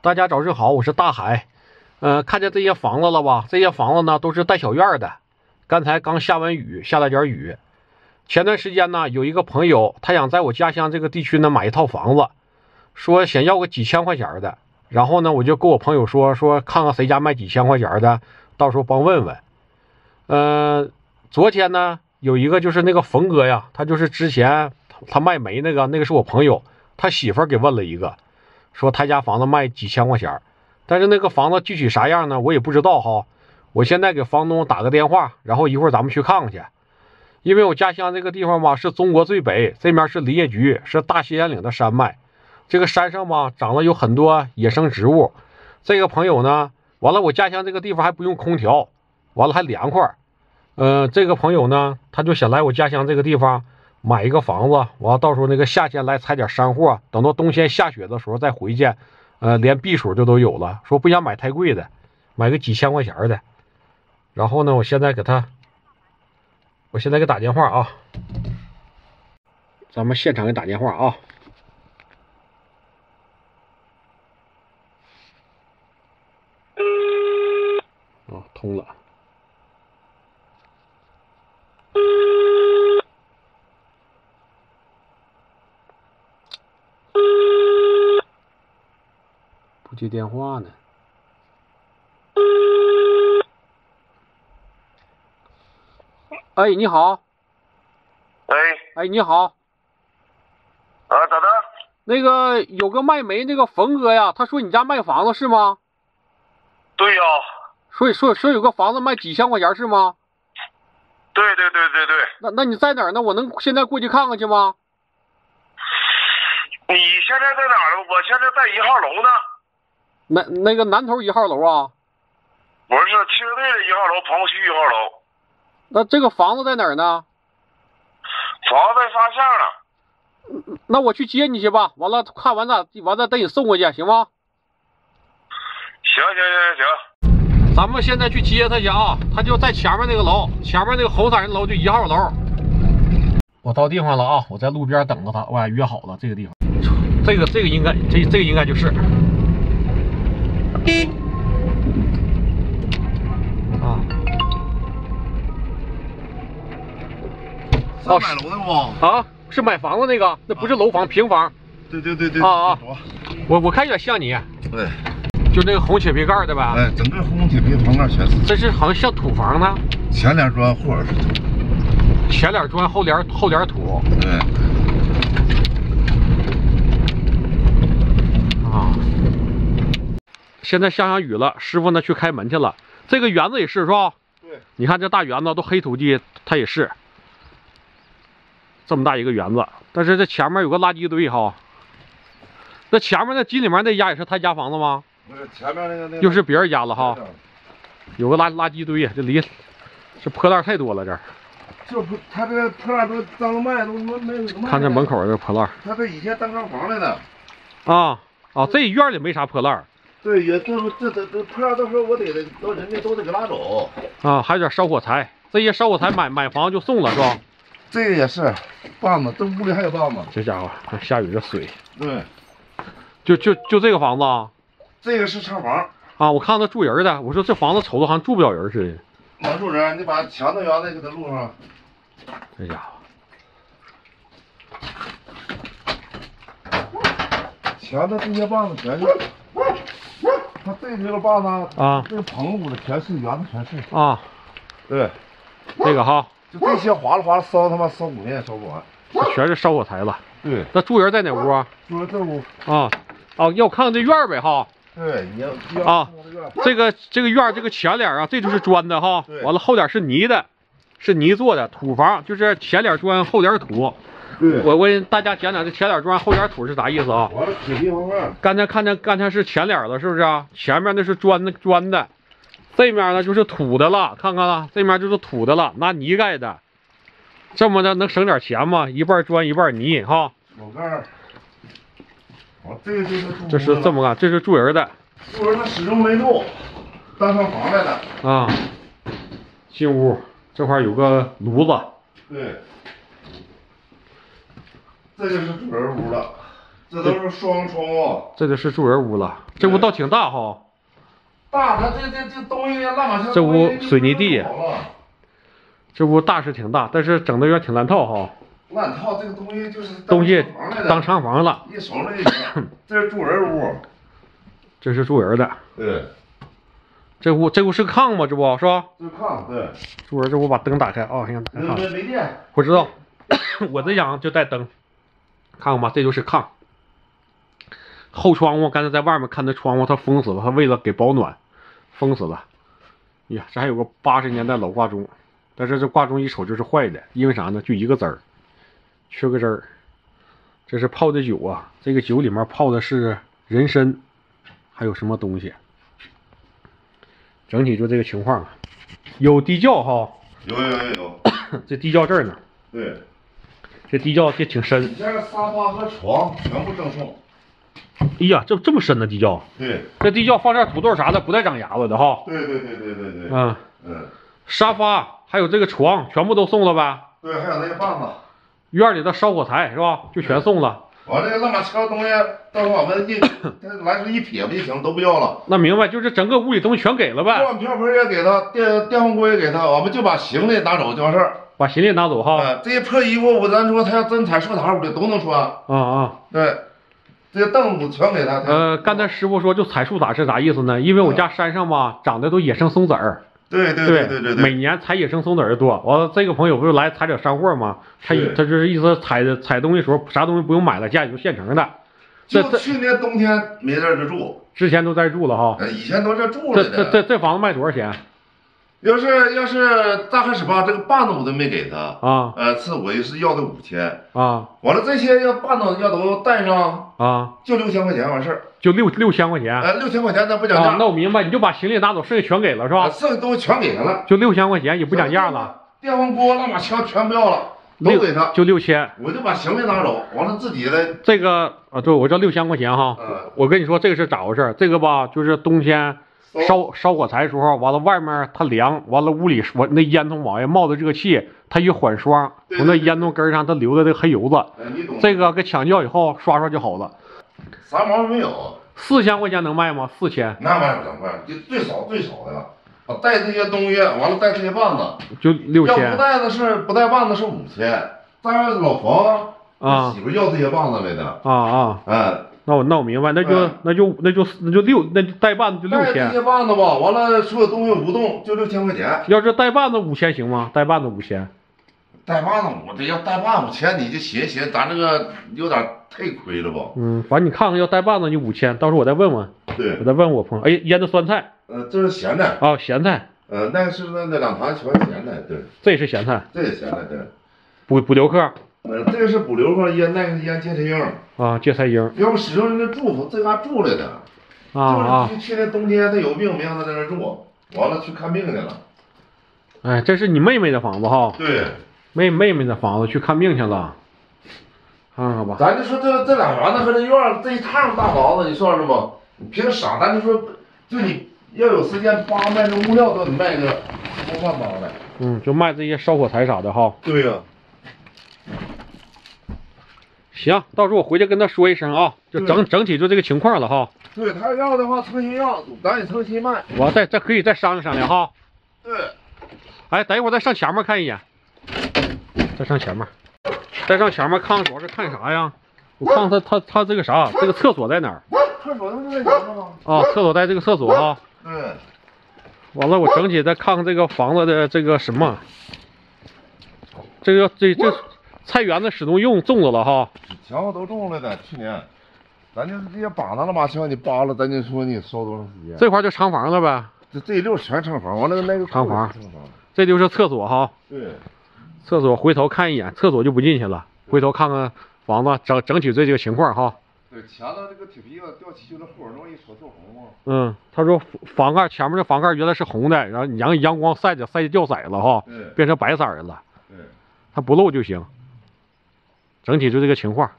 大家早上好，我是大海。呃，看见这些房子了吧？这些房子呢都是带小院的。刚才刚下完雨，下了点雨。前段时间呢，有一个朋友，他想在我家乡这个地区呢买一套房子，说想要个几千块钱的。然后呢，我就跟我朋友说说，看看谁家卖几千块钱的，到时候帮问问。呃，昨天呢，有一个就是那个冯哥呀，他就是之前他卖煤那个，那个是我朋友，他媳妇儿给问了一个。说他家房子卖几千块钱，但是那个房子具体啥样呢？我也不知道哈。我现在给房东打个电话，然后一会儿咱们去看看去。因为我家乡这个地方吧，是中国最北，这面是林业局，是大兴安岭的山脉。这个山上吧，长了有很多野生植物。这个朋友呢，完了，我家乡这个地方还不用空调，完了还凉快。呃，这个朋友呢，他就想来我家乡这个地方。买一个房子，完到时候那个夏天来采点山货，等到冬天下雪的时候再回去，呃，连避暑就都有了。说不想买太贵的，买个几千块钱的。然后呢，我现在给他，我现在给打电话啊，咱们现场给打电话啊。哦，通了。接电话呢？哎，你好。哎。哎，你好。啊，咋的？那个有个卖煤那个冯哥呀，他说你家卖房子是吗？对呀。说说说有个房子卖几千块钱是吗？对对对对对。那那你在哪儿呢？我能现在过去看看去吗？你现在在哪儿呢我现在在一号楼呢。那那个南头一号楼啊，不是汽车队的一号楼，棚区一号楼。那这个房子在哪儿呢？房子在沙巷呢。那我去接你去吧。完了看完了，完了等你送过去，行吗？行行行行行。咱们现在去接他去啊，他就在前面那个楼，前面那个红色人楼就一号楼。我到地方了啊，我在路边等着他，我俩约好了这个地方。这个这个应该这这个应该就是。啊！哦，买楼的不？啊，是买房子那个，那不是楼房，平房。对对对对。啊啊！我我看有点像你。对。就那个红铁皮盖的呗。哎，整个红铁皮房盖全是。这是好像像土房呢。前脸砖，后脸是土。前脸砖，后脸后脸土。对。现在下上雨了，师傅呢去开门去了。这个园子也是是吧？对。你看这大园子都黑土地，它也是这么大一个园子。但是这前面有个垃圾堆哈。那前面那金里面那家也是他家房子吗？不是前面那个那又是别人家了哈。有个垃垃圾堆，这离这破烂太多了这儿。就他这破烂都当了卖，都没没卖。看这门口这破烂。他这以前当钢房来的。啊啊，这院里没啥破烂。对，也这这这这破烂，到时候我得都人家都得给拉走啊，还有点烧火柴，这些烧火柴买买房就送了是吧？这个也是棒子，这屋里还有棒子。这家伙下雨这水。对，就就就这个房子啊？这个是厂房啊，我看到住人的，我说这房子瞅着好像住不了人似的。能住人，你把墙都原来给他录上。这家伙。墙的这些棒子全是。他这这个棒子啊，这个棚屋的全是圆的，全是啊，对，这个哈，就这些划拉划拉烧他妈烧五年也烧不完，这全是烧火柴子。对，那住人在哪屋啊？住人这屋。啊，哦，要看看这院呗哈。对，你要啊，这个这个院这个前脸啊，这就是砖的哈，完了后脸是泥的，是泥做的土房，就是前脸砖后脸土。我问大家讲讲这前脸砖后脸土是啥意思啊？完了，铁皮房盖。刚才看见刚才是前脸了，是不是啊？前面那是砖的砖的，这面呢就是土的了。看看了，这面就是土的了，拿泥盖的。这么的能省点钱吗？一半砖一半泥哈。老盖。好，这个就是这是这么干，这是住人的。住人的始终没住，当上房来的。啊。进屋，这块有个炉子。对。这就是主人屋了，这都是双窗户。这就是住人屋了。这屋倒挺大哈。大，它这这这东西乱码这屋水泥地。这屋大是挺大，但是整的有点挺烂套哈。烂套这个东西就是东西当厂房了。这是住人屋。这是住人的。对。这屋这屋是炕吗？这不是吧？是炕，对。住人这屋把灯打开啊，先打开。没没电。不知道。我这养就带灯。看看吧，这就是炕。后窗户，刚才在外面看那窗户，它封死了，它为了给保暖，封死了。呀，这还有个八十年代老挂钟，但是这挂钟一瞅就是坏的，因为啥呢？就一个字儿，缺个字儿。这是泡的酒啊，这个酒里面泡的是人参，还有什么东西？整体就这个情况啊。有地窖哈？有有有有。这地窖这儿呢？对。这地窖也挺深。这沙发和床全部赠送。哎呀，这这么深呢地窖？对，这地窖放点土豆啥的，不带长牙子的哈。对对对对对对。嗯嗯，沙发还有这个床全部都送了呗？对，还有那个棒子。院里的烧火柴是吧？就全送了。我这个乱码七糟东西，到时候我们一 来时一撇不就行，都不要了。那明白，就是整个屋里东西全给了呗。锅碗瓢盆也给他，电电饭锅也给他，我们就把行李拿走就完事儿。把行李拿走哈。这些破衣服，我咱说他要真踩树塔屋的都能穿。啊啊，对。这些凳子全给他。呃，刚才师傅说就采树咋是啥意思呢？因为我家山上吧长的都野生松子儿。对对对对对每年采野生松子儿多。完了，这个朋友不是来采点山货吗？他他就是意思采采东西时候啥东西不用买了，家里就现成的。就去年冬天没在这住，之前都在住了哈。以前都在住了这这这这房子卖多少钱？要是要是大开始吧，这个棒子我都没给他啊，呃，是我是要的五千啊，完了这些要棒子要都带上啊，就六千块钱完事儿，就六六千块钱，呃，六千块钱咱不讲价，那我明白，你就把行李拿走，剩下全给了是吧？剩下东西全给他了，就六千块钱也不讲价了，电饭锅、那把枪全不要了，都给他，就六千，我就把行李拿走，完了自己的这个啊，对，我这六千块钱哈，我跟你说这个是咋回事？这个吧，就是冬天。烧烧火柴的时候，完了外面它凉，完了屋里我那烟囱往外冒的热气，它一缓霜，从那烟囱根上它留的那黑油子，这个给抢救以后刷刷就好了。啥毛病没有？四千块钱能卖吗？四千？那卖不了，卖就最少最少的了。带这些东西，完了带这些棒子，就六千。要不带的是不带棒子是五千。但是老冯啊，媳妇要这些棒子来的啊啊，哎。那我那我明白，那就那就那就那就六，那就带棒子就六千。带这些棒子吧，完了所有东西不动就六千块钱。要是带棒子五千行吗？带棒子五千。带棒子我这要带棒五千，你就寻寻，咱这个有点太亏了吧？嗯，反正你看看要带棒子你五千，到时候我再问问。对，我再问我朋友。哎，腌的酸菜。呃，这是咸菜。啊，咸菜。呃，那是那那两盘全是咸菜，对。这也是咸菜。这也咸菜，对。补补留客。呃，这个是补留客腌，那个是腌芥菜英啊，芥菜英。要不始终人家住府这嘎住来的，啊就是去年冬天他有病，没让他在那住，完了去看病去了。哎，这是你妹妹的房子哈？对，妹妹妹的房子去看病去了。看看吧。咱就说这这俩房子和这院这一趟大房子，你算算吧。你凭啥？咱就说，就你要有时间，扒卖这物料都得卖个多万八的。嗯，就卖这些烧火柴啥的哈。对呀。行，到时候我回去跟他说一声啊，就整整体就这个情况了哈。对他要的话，诚心要，咱也诚心卖。我再再可以再商量商量哈。对。哎，等一会儿再上前面看一眼。再上前面，再上前面看看，主要是看啥呀？我看他他他这个啥，这个厕所在哪儿？厕所不在前面吗？啊，厕所在这个厕所哈。对。完了，我整体再看看这个房子的这个什么，这个这这。菜园子始终用种着了哈，前后都种了的。去年，咱就是这些把子了嘛，希望你扒了，咱就说你烧多长时间。这块就厂房了呗，这这一溜全厂房，完了那个厂房，这就是厕所哈。对，厕所回头看一眼，厕所就不进去了，回头看看房子整整体这几个情况哈。对，前头这个铁皮子掉漆了，后边容易锁透红嘛。嗯，他说房盖前面的房盖原来是红的，然后阳阳光晒着晒的掉色了哈，变成白色的了。对，它不漏就行。整体就这个情况，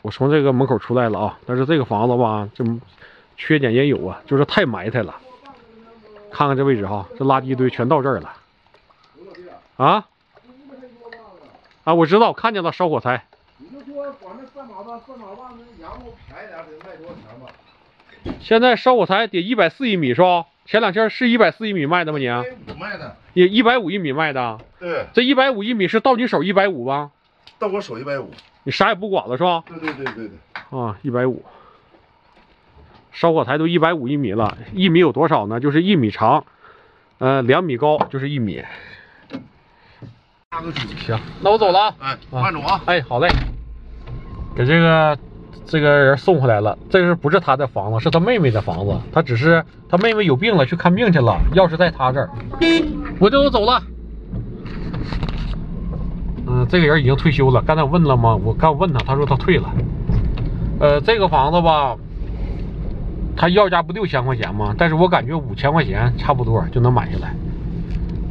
我从这个门口出来了啊，但是这个房子吧，这缺点也有啊，就是太埋汰了。看看这位置哈，这垃圾堆全到这儿了。啊？啊，我知道，看见了，烧火柴。你就说管那三马子、三马万那羊肉便宜点，得卖多少钱吧？现在烧火柴得一百四一米是吧？前两天是一百四一米卖的吗你？五卖的，也一百五一米卖的。对，这一百五一米是到你手一百五吧？到我手一百五。你啥也不管了是吧？对对对对对。啊，一百五。烧火台都一百五一米了，一米有多少呢？就是一米长，呃，两米高就是一米。行，那我走了啊。哎，慢走啊。哎，好嘞。给这个这个人送回来了，这是不是他的房子？是他妹妹的房子。他只是他妹妹有病了，去看病去了，钥匙在他这儿。我就走了。嗯，这个人已经退休了。刚才问了吗？我刚问他，他说他退了。呃，这个房子吧，他要价不六千块钱吗？但是我感觉五千块钱差不多就能买下来。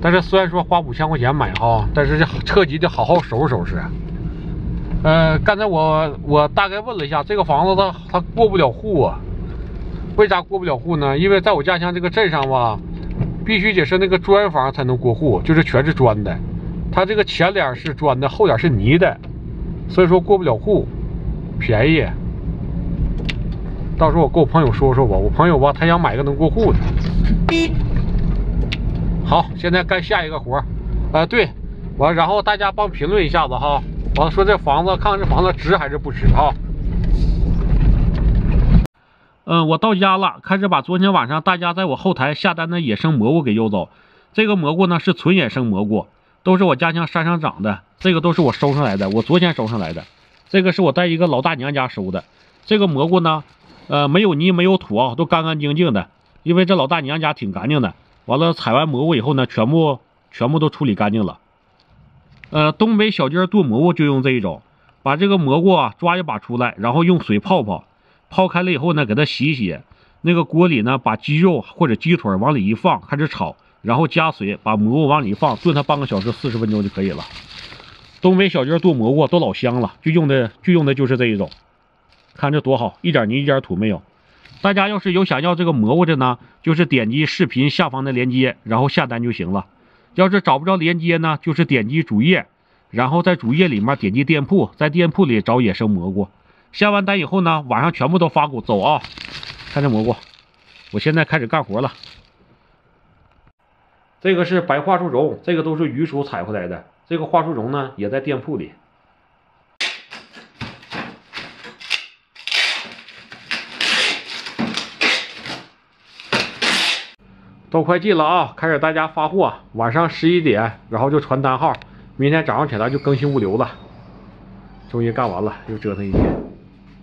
但是虽然说花五千块钱买哈，但是彻底得好好收拾收拾。呃，刚才我我大概问了一下，这个房子它它过不了户啊。为啥过不了户呢？因为在我家乡这个镇上吧，必须得是那个砖房才能过户，就是全是砖的。它这个前脸是砖的，后脸是泥的，所以说过不了户。便宜，到时候我跟我朋友说说吧。我朋友吧，他想买个能过户的。好，现在干下一个活儿。呃，对，完然后大家帮评论一下子哈。完了说这房子，看看这房子值还是不值哈？嗯，我到家了，开始把昨天晚上大家在我后台下单的野生蘑菇给邮走。这个蘑菇呢是纯野生蘑菇，都是我家乡山上长的。这个都是我收上来的，我昨天收上来的。这个是我在一个老大娘家收的。这个蘑菇呢，呃，没有泥没有土啊，都干干净净的。因为这老大娘家挺干净的。完了采完蘑菇以后呢，全部全部都处理干净了。呃，东北小鸡炖蘑菇就用这一种，把这个蘑菇啊抓一把出来，然后用水泡泡，泡开了以后呢，给它洗洗。那个锅里呢，把鸡肉或者鸡腿往里一放，开始炒，然后加水，把蘑菇往里放，炖它半个小时四十分钟就可以了。东北小鸡炖蘑菇都老香了，就用的就用的就是这一种，看这多好，一点泥一点土没有。大家要是有想要这个蘑菇的呢，就是点击视频下方的链接，然后下单就行了。要是找不着链接呢，就是点击主页，然后在主页里面点击店铺，在店铺里找野生蘑菇。下完单以后呢，晚上全部都发过走啊！看这蘑菇，我现在开始干活了。这个是白桦树茸，这个都是榆树采回来的。这个桦树茸呢，也在店铺里。都快进了啊！开始大家发货，晚上十一点，然后就传单号，明天早上起来就更新物流了。终于干完了，又折腾一天。